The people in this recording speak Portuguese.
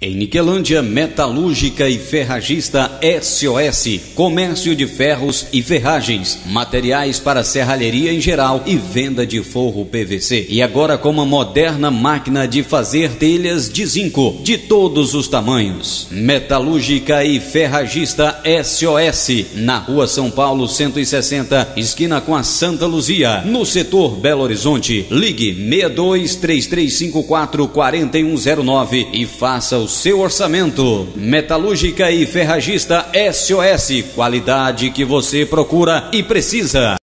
Em Niquelândia, Metalúrgica e Ferragista SOS, comércio de ferros e ferragens, materiais para serralheria em geral e venda de forro PVC. E agora com uma moderna máquina de fazer telhas de zinco, de todos os tamanhos. Metalúrgica e Ferragista SOS, na rua São Paulo 160, esquina com a Santa Luzia, no setor Belo Horizonte. Ligue 62 3354 4109 e faça o seu orçamento. Metalúrgica e Ferragista SOS, qualidade que você procura e precisa.